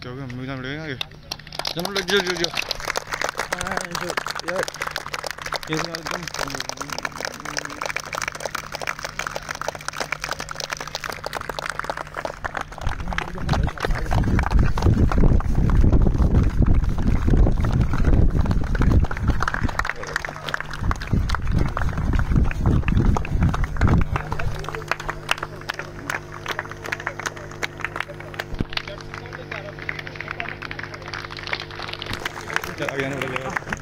Jauh kan, bisa boleh lagi. Jangan lagi jauh jauh jauh. Ah, jauh. Ya. again over there.